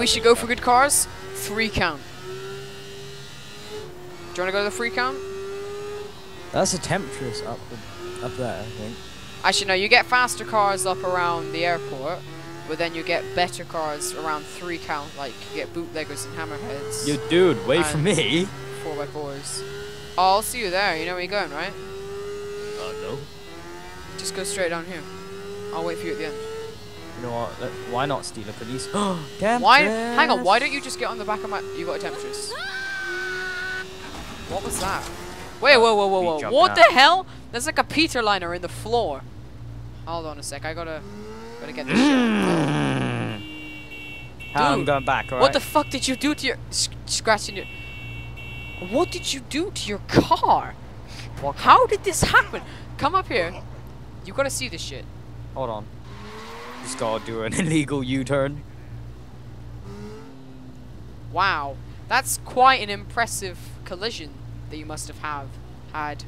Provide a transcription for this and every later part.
We should go for good cars. Three count. Do you want to go to the free count? That's a temptress up up there, I think. Actually, no. You get faster cars up around the airport, but then you get better cars around three count. Like you get bootleggers and hammerheads. You dude, wait for me. four by fours. Oh, I'll see you there. You know where you're going, right? Uh, no. Just go straight down here. I'll wait for you at the end. You know what? let- Why not steal a police? Why? Hang on. Why don't you just get on the back of my? You got a temptress. What was that? Wait, whoa, whoa, whoa, whoa! What the hell? There's like a Peter liner in the floor. Hold on a sec. I gotta, gotta get this shit. I'm going back. What the fuck did you do to your s- scratching your? What did you do to your car? What- How did this happen? Come up here. You gotta see this shit. Hold on. Just gotta do an illegal U-turn. Wow, that's quite an impressive collision that you must have have had.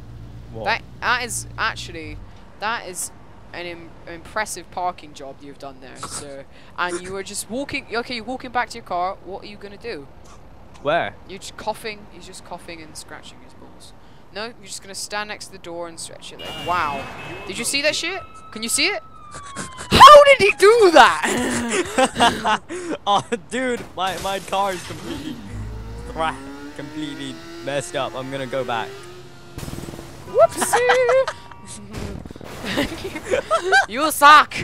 What? That that is actually that is an Im- impressive parking job you've done there, sir. And you were just walking. Okay, you're walking back to your car. What are you gonna do? Where? You're just coughing. You're just coughing and scratching his balls. No, you're just gonna stand next to the door and stretch it. Like, wow. Did you see that shit? Can you see it? How did he do that? oh, dude, my my car is completely, completely messed up. I'm gonna go back. Whoopsie. you suck.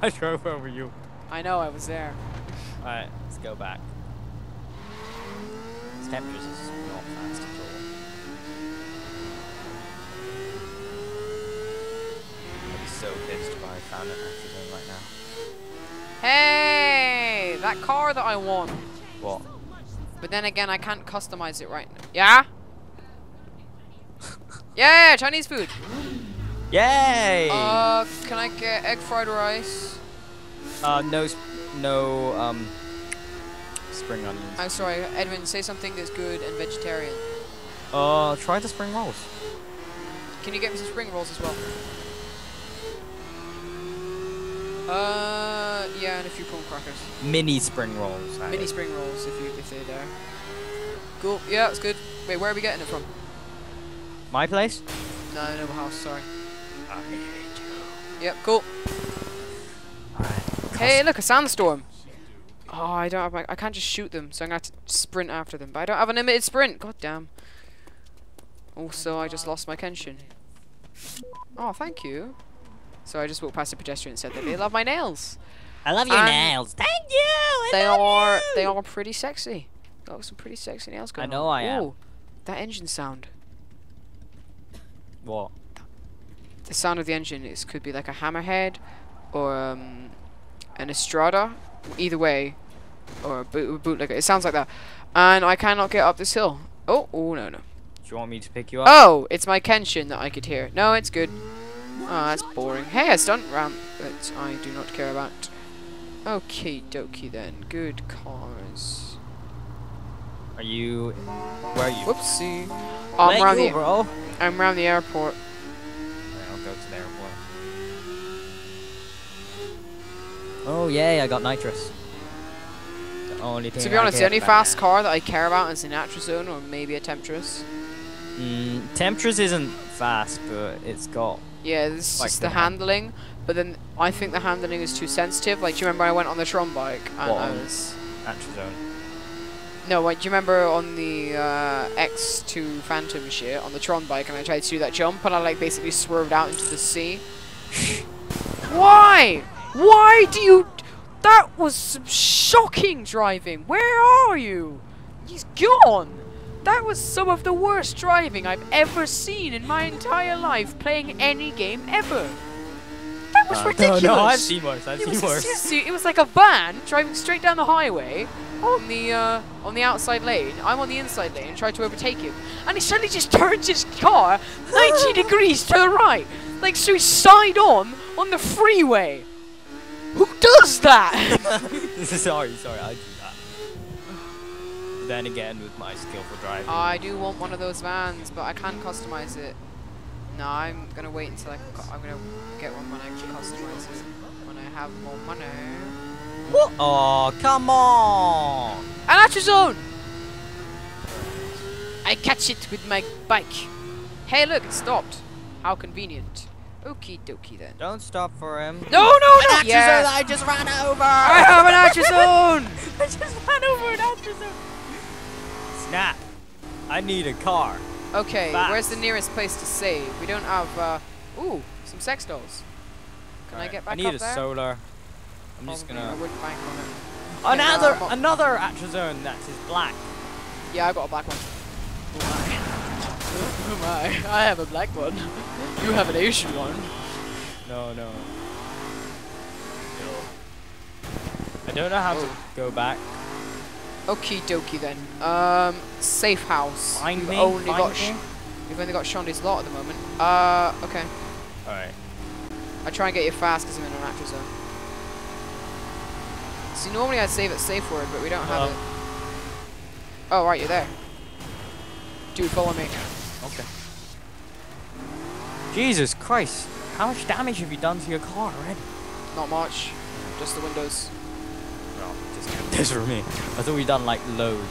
I drove over you. I know. I was there. All right, let's go back. This temperature is not fast at all. I'd be so pissed if I found an accident right now. Hey, that car that I want. What? But then again, I can't customize it right now. Yeah? yeah, Chinese food. Yay! Uh, can I get egg fried rice? Uh, no, no, um, spring onions. I'm sorry, Edwin, say something that's good and vegetarian. Uh, try the spring rolls. Can you get me some spring rolls as well? Uh, yeah, and a few prawn crackers. Mini spring rolls. Mini is. spring rolls, if you if they're there. Cool. Yeah, that's good. Wait, where are we getting it from? My place? No, Noble House. Sorry. I hate you. Yep. Cool. Alright. Hey, look, a sandstorm. Oh, I don't have my. I can't just shoot them, so I'm gonna have to sprint after them. But I don't have an unlimited sprint. God damn. Also, I just lost my Kenshin. Oh, thank you. So I just walked past a pedestrian and said that they love my nails. I love your nails. Thank you. I They are. you. They are pretty sexy. Got some pretty sexy nails going I know on. I am. Ooh, that engine sound. What? The sound of the engine is could be like a hammerhead, or um, an Estrada. Either way, or a boot, bootlegger. It sounds like that. And I cannot get up this hill. Oh, oh no no. Do you want me to pick you up? Oh, it's my Kenshin that I could hear. No, it's good. Oh, that's boring. Hey, a stunt ramp that I do not care about. Okay, dokie then. Good cars. Are you? Where are you? Whoopsie. Oh, I'm around you, the. bro. I'm around the airport. I'll go to the airport. Oh yay! I got nitrous. The only thing. To be I honest, the only fast now. car that I care about is a Natrazone or maybe a Temptress. Mm, Temptress isn't fast, but it's got. Yeah, this is Like just the handling. But then I think the handling is too sensitive. Like, do you remember I went on the Tron bike and What, I was no. Wait, do you remember on the uh, X2 Phantom shit on the Tron bike and I tried to do that jump and I like basically swerved out into the sea? Why? Why do you? That was some shocking driving. Where are you? He's gone. That was some of the worst driving I've ever seen in my entire life playing any game ever. That was Uh, ridiculous. No, no, I've seen worse. I've It seen was, worse. seriously, it was like a van driving straight down the highway on the uh, on the outside lane. I'm on the inside lane and tried to overtake him, and he suddenly just turns his car 90 degrees to the right, like so he's side on on the freeway. Who does that? sorry, sorry, I do that. Then again, with my skill for driving. I do want one of those vans, but I can't customize it. No, I'm gonna wait until I I'm gonna get one when I can customize it when I have more money. What? Oh, come on! An Attrazione! I catch it with my bike. Hey, look, it stopped. How convenient. Okie dokie then. Don't stop for him. No, no, no! An Yeah. I just ran over! I have an Attrazione! I just ran over an Attrazione. Snap! I need a car. Okay, where's the nearest place to save? We don't have, uh... Ooh, some sex dolls. Can I get back I need up a there? solar. I'm just Probably, I gonna. wouldn't bank on it. Another, um, another Attrazione that is black. Yeah, I got a black one. Oh my. Oh my. I have a black one. You have an Asian one. No, no. I don't know how to Oh. go back. Okie dokie then. Um, safe house. Find We've me. only find got me. we've only got Shaundi's lot at the moment. Uh, okay. Alright. I try and get you fast because I'm in an Attrazione. See, normally I'd save it safe word, but we don't have Well. it. Oh, right, you're there. Dude, follow me. Okay. Jesus Christ! How much damage have you done to your car already? Not much. Just the windows. Just kept this for me. I thought we'd done like loads.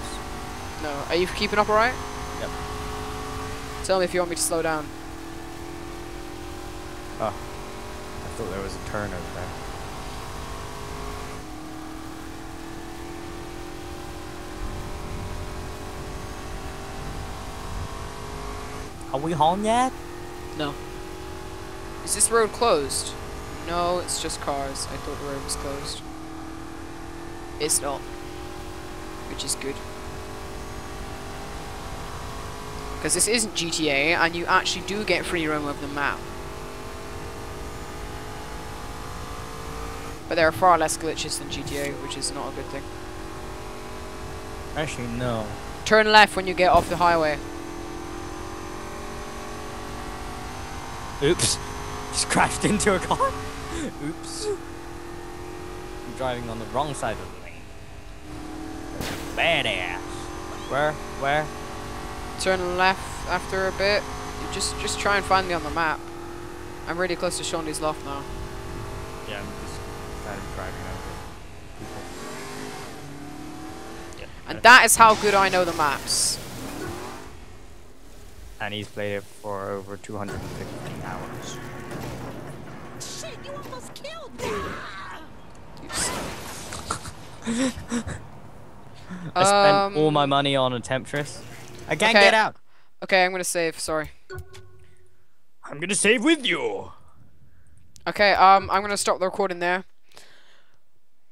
No. Are you keeping up alright? Yep. Tell me if you want me to slow down. Ah. I thought there was a turn over there. Are we home yet? No. Is this road closed? No, it's just cars. I thought the road was closed. It's not. Which is good. Because this isn't GTA, and you actually do get free roam of the map. But there are far less glitches than GTA, which is not a good thing. Actually, no. Turn left when you get off the highway. Oops. Just crashed into a car. Oops. I'm driving on the wrong side of the lane. Badass. Where? Where? Turn left after a bit. Just just try and find me on the map. I'm really close to Shaundi's loft now. Yeah, I'm just kind of driving over people. Yeah. And that is how good I know the maps. and he's played it for over 250 hours. Shit, you almost killed me! I spent all my Um, money on a Temptress. I can't okay. get out. Okay, I'm gonna save. Sorry. I'm gonna save with you. Okay, um, I'm gonna stop the recording there.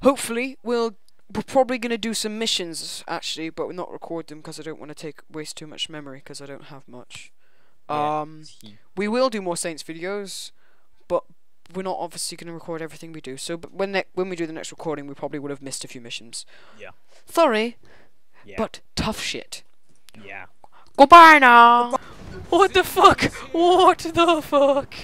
Hopefully, we'll we're probably gonna do some missions actually, but we're not record them because I don't want to take waste too much memory because I don't have much. Um, we will do more Saints videos, but we're not obviously gonna record everything we do. So, but when ne- when we do the next recording, we probably would have missed a few missions. Yeah. Sorry, Yeah. but tough shit. yeah. Goodbye now. What the fuck? What the fuck?